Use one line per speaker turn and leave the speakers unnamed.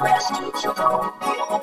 Rest your Digital.